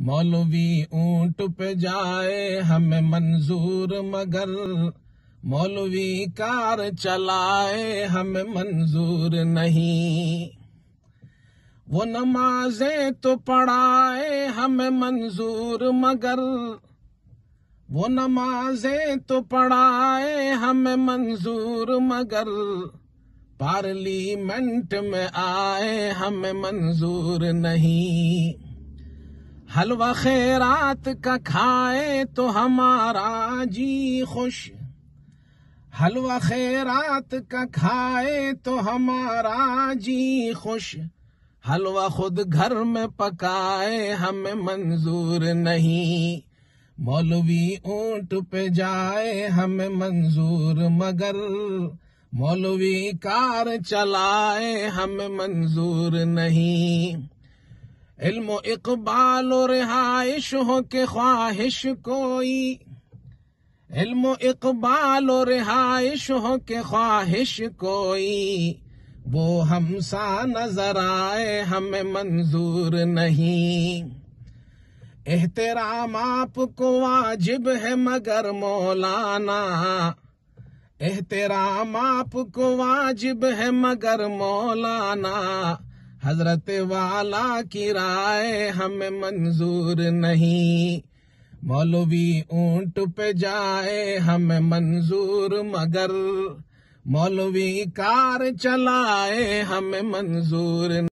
मौलवी ऊँट पे जाए हमें मंजूर, मगर मौलवी कार चलाए हमें मंजूर नहीं। वो नमाजें तो पढ़ाए हमें मंजूर, मगर वो नमाजें तो पढ़ाए हमें मंजूर, मगर पार्लियामेंट में आए हमें मंजूर नहीं। हलवा खैरात का खाए तो हमारा जी खुश। हलवा खैरात का खाए तो हमारा जी खुश। हलवा खुद घर में पकाए, हमें मंजूर नहीं। मौलवी ऊँट पे जाए, हमें मंजूर मगर। मौलवी कार चलाए, हमें मंजूर नहीं। इल्म इकबाल रिहाइश हो के ख्वाहिश कोई। इल्म इकबाल रिहाइश हो के ख्वाहिश कोई। वो हमसा नज़र आए, हमें मंजूर नहीं। एहतराम आपको वाजिब है मगर मौलाना। एहतराम आपको वाजिब है मगर मौलाना। हज़रत वाला की राय हमें मंजूर नहीं। मौलवी ऊँट पे जाए हमें मंजूर, मगर मौलवी कार चलाए हमें मंजूर